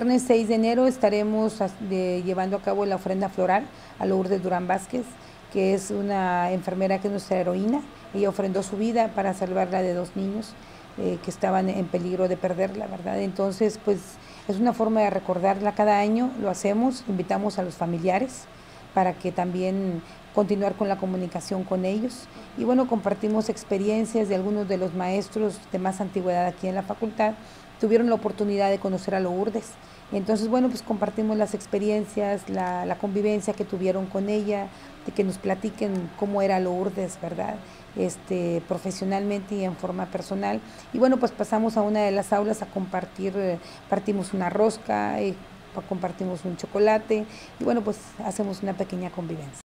El viernes 6 de enero estaremos llevando a cabo la ofrenda floral a Lourdes Durán Vázquez, que es una enfermera que es nuestra heroína. Ella ofrendó su vida para salvarla de dos niños eh, que estaban en peligro de perderla, ¿verdad? Entonces, pues es una forma de recordarla cada año, lo hacemos, invitamos a los familiares para que también continuar con la comunicación con ellos. Y bueno, compartimos experiencias de algunos de los maestros de más antigüedad aquí en la facultad tuvieron la oportunidad de conocer a Lourdes. Entonces, bueno, pues compartimos las experiencias, la, convivencia que tuvieron con ella, de que nos platiquen cómo era Lourdes, ¿verdad? Este, profesionalmente y en forma personal. Y bueno, pues pasamos a una de las aulas a compartir, eh, partimos una rosca, eh, compartimos un chocolate y bueno, pues hacemos una pequeña convivencia.